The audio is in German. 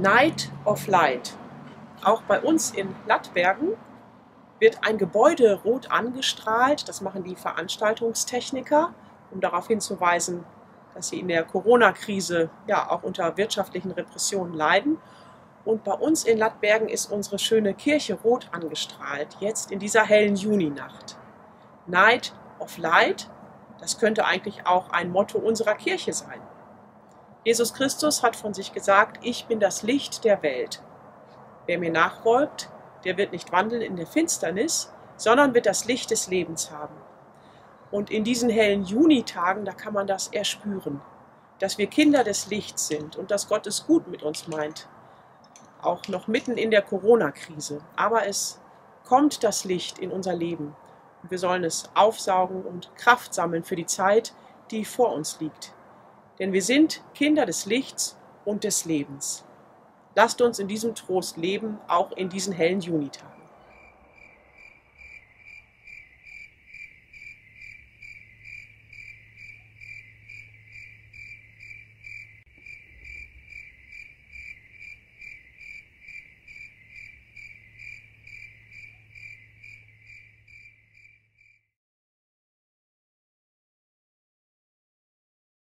Night of Light. Auch bei uns in Lattbergen wird ein Gebäude rot angestrahlt. Das machen die Veranstaltungstechniker, um darauf hinzuweisen, dass sie in der Corona-Krise ja auch unter wirtschaftlichen Repressionen leiden. Und bei uns in Lattbergen ist unsere schöne Kirche rot angestrahlt, jetzt in dieser hellen Juninacht. Night of Light, das könnte eigentlich auch ein Motto unserer Kirche sein. Jesus Christus hat von sich gesagt, ich bin das Licht der Welt. Wer mir nachfolgt, der wird nicht wandeln in der Finsternis, sondern wird das Licht des Lebens haben. Und in diesen hellen Junitagen, da kann man das erspüren, dass wir Kinder des Lichts sind und dass Gott es gut mit uns meint. Auch noch mitten in der Corona-Krise. Aber es kommt das Licht in unser Leben. Wir sollen es aufsaugen und Kraft sammeln für die Zeit, die vor uns liegt denn wir sind Kinder des Lichts und des Lebens. Lasst uns in diesem Trost leben, auch in diesen hellen Junitagen.